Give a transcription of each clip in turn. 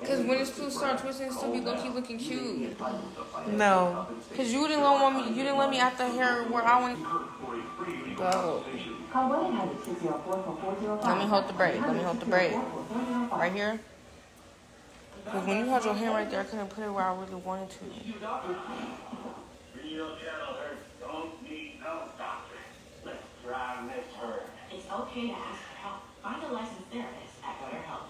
Because when it still start twisting, it still be low key looking cute. No. Cause you didn't let me, you didn't let me at the hair where I want to go. Let me hold the braid. Let me hold the braid. Right here. Cause when you had your hand right there, I couldn't put it where I really wanted to. Don't need no doctor. Let's try this herd. It's okay to ask for help. Find a licensed therapist at BetterHelp.com.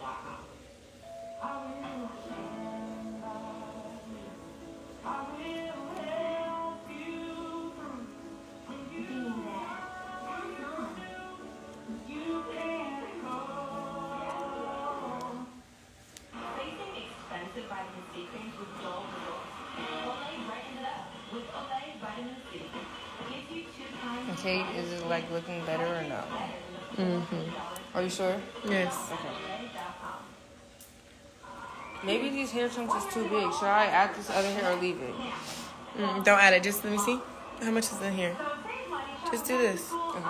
expensive vitamin C creams with dull results? Olay brightened it up with Olay Vitamin C. Gives you two times Okay, is it like looking better or no? Mm-hmm. Are you sure? Yes. Okay. Maybe these hair chunks is too big. Should I add this other hair or leave it? Mm, don't add it. Just let me see. How much is in here? Just do this. Okay.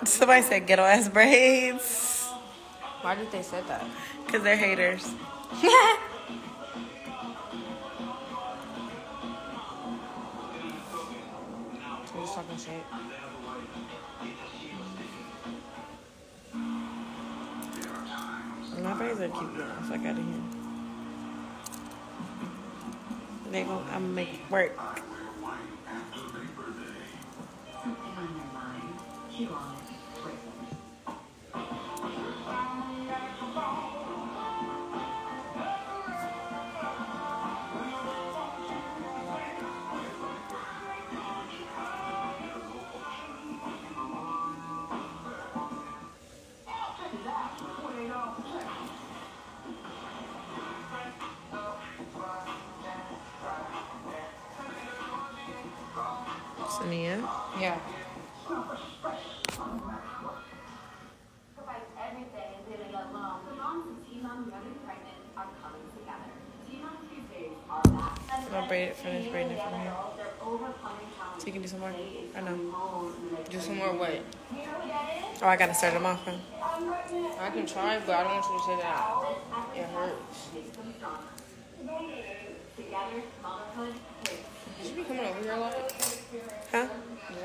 Somebody said ghetto ass braids. Why did they say that? Because they're haters. So just talking shit. My braids are cute, y'all. Fuck out of here. They gon' I'm gonna make it work. Are back. I'm gonna braid it, finish braiding it from here. They're overcoming challenges. So you can do some more? I know. Do some more what? Oh, I gotta start them off, huh? I can try, but I don't want you to say that. It hurts. Together, motherhood is Should be coming over here a lot. Huh? Is